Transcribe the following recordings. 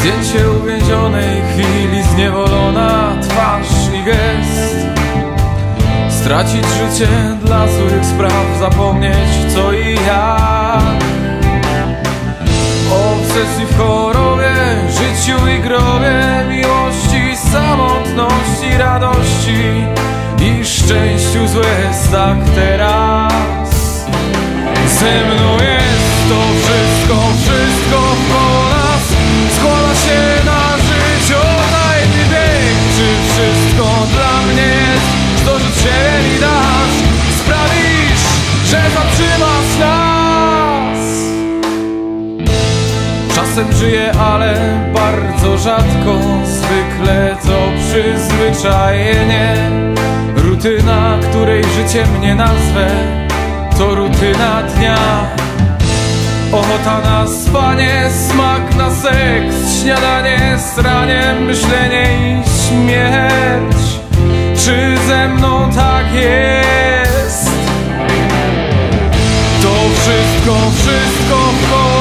Zdjęcie uwięzionej chwili, zniewolona twarz i gest. Stracić życie dla złych spraw, zapomnieć co i jak. Obsesji w chorobie, życiu i grobie Miłości, samotności, radości i szczęściu złe jest tak teraz. Ze mną jest to wszystko, wszystko w Czasem żyję, ale bardzo rzadko. Zwykle to przyzwyczajenie. Rutyna, której życie mnie nazwę To rutyna dnia. Ochota na spanie, smak na seks Śniadanie, stranie, myślenie i śmierć. Czy ze mną tak jest? To wszystko, wszystko wkoło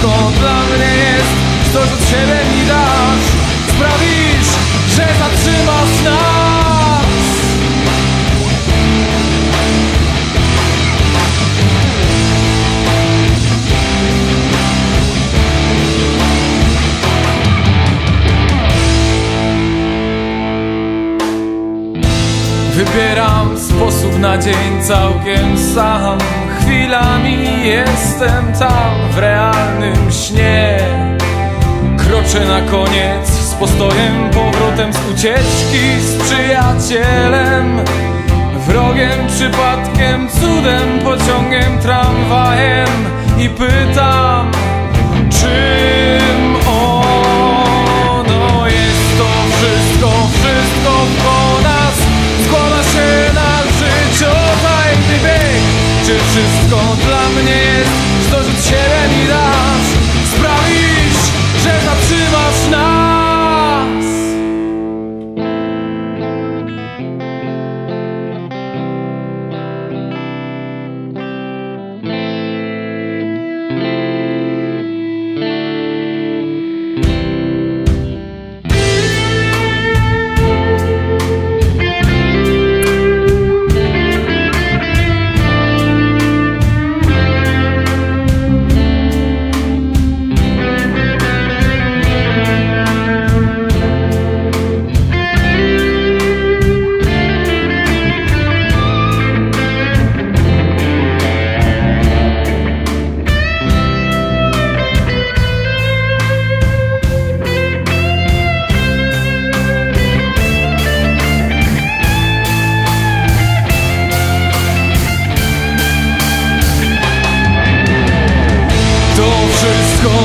wszystko dla mnie jest To, że Ciebie mi Wybieram sposób na dzień całkiem sam. Chwilami jestem tam w realnym śnie. Kroczę na koniec z postojem Powrotem z ucieczki z przyjacielem Wrogiem, przypadkiem, cudem, pociągiem, tramwajem I pytam, czym wszystko dla mnie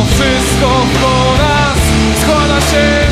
wszystko, po nas Składa się